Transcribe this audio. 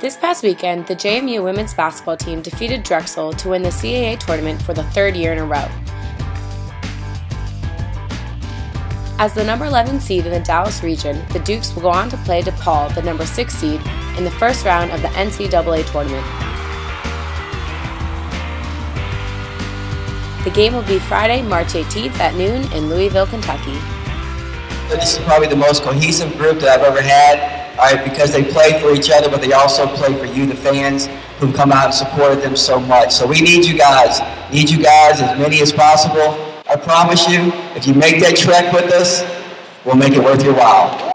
This past weekend, the JMU women's basketball team defeated Drexel to win the CAA tournament for the third year in a row. As the number 11 seed in the Dallas region, the Dukes will go on to play DePaul, the number 6 seed, in the first round of the NCAA tournament. The game will be Friday, March 18th at noon in Louisville, Kentucky. This is probably the most cohesive group that I've ever had all right, because they play for each other, but they also play for you, the fans, who come out and supported them so much. So we need you guys. Need you guys as many as possible. I promise you, if you make that trek with us, we'll make it worth your while.